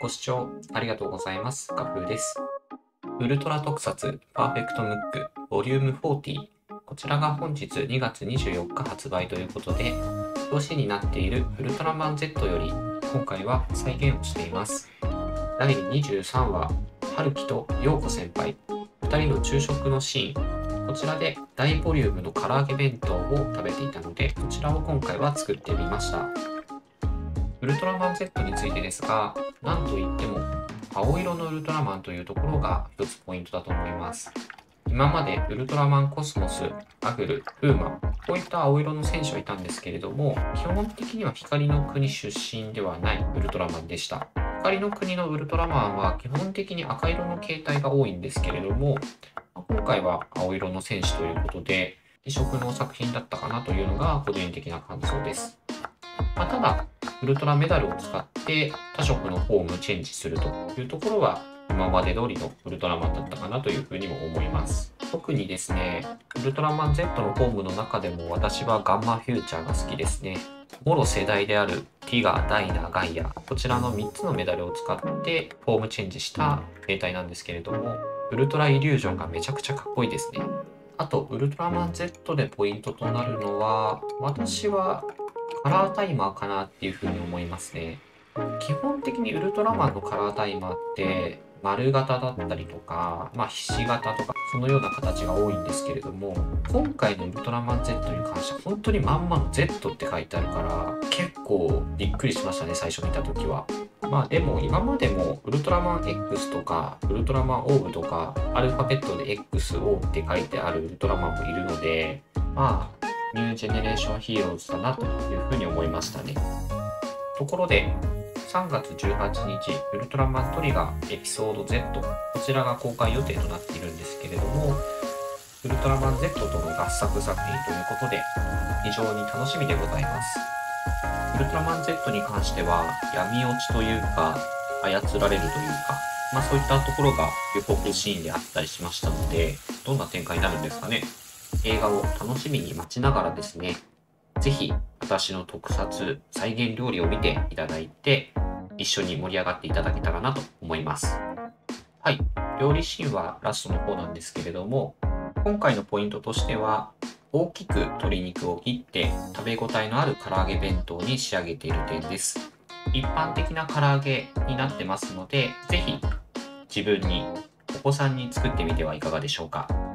ご視聴ありがとうございます。ガフーです。ウルトラ特撮パーフェクトムックボリューム40こちらが本日2月24日発売ということで表紙になっているウルトラマン Z より今回は再現をしています。第23話春樹と陽子先輩2人の昼食のシーンこちらで大ボリュームの唐揚げ弁当を食べていたのでこちらを今回は作ってみました。ウルトラマン Z についてですが、なんといっても青色のウルトラマンというところが一つポイントだと思います。今までウルトラマンコスモス、アグル、フーマン、こういった青色の選手はいたんですけれども、基本的には光の国出身ではないウルトラマンでした。光の国のウルトラマンは基本的に赤色の形態が多いんですけれども、今回は青色の戦士ということで、異色の作品だったかなというのが個人的な感想です。まあ、ただ、ウルトラメダルを使って多色のフォームチェンジするというところは今まで通りのウルトラマンだったかなというふうにも思います。特にですね、ウルトラマン Z のフォームの中でも私はガンマフューチャーが好きですね。モロ世代であるティガー、ダイナ、ガイア、こちらの3つのメダルを使ってフォームチェンジした形態なんですけれども、ウルトライリュージョンがめちゃくちゃかっこいいですね。あと、ウルトラマン Z でポイントとなるのは、私はカラータイマーかなっていうふうに思いますね。基本的にウルトラマンのカラータイマーって丸型だったりとか、まあ、ひし形とかそのような形が多いんですけれども今回のウルトラマン Z に関しては本当にまんまの Z って書いてあるから結構びっくりしましたね最初見た時は。まあでも今までもウルトラマン X とかウルトラマンオーブとかアルファベットで XO って書いてあるウルトラマンもいるのでまあニュージェネレーションヒーローズだなというふうに思いましたね。ところで、3月18日、ウルトラマントリガーエピソード Z、こちらが公開予定となっているんですけれども、ウルトラマン Z との合作作品ということで、非常に楽しみでございます。ウルトラマン Z に関しては、闇落ちというか、操られるというか、まあそういったところが予告シーンであったりしましたので、どんな展開になるんですかね。映画を楽しみに待ちながらですね、ぜひ私の特撮再現料理を見ていただいて、一緒に盛り上がっていただけたらなと思います。はい、料理シーンはラストの方なんですけれども、今回のポイントとしては、大きく鶏肉を切って食べ応えのある唐揚げ弁当に仕上げている点です。一般的な唐揚げになってますので、ぜひ自分にお子さんに作ってみてはいかがでしょうか。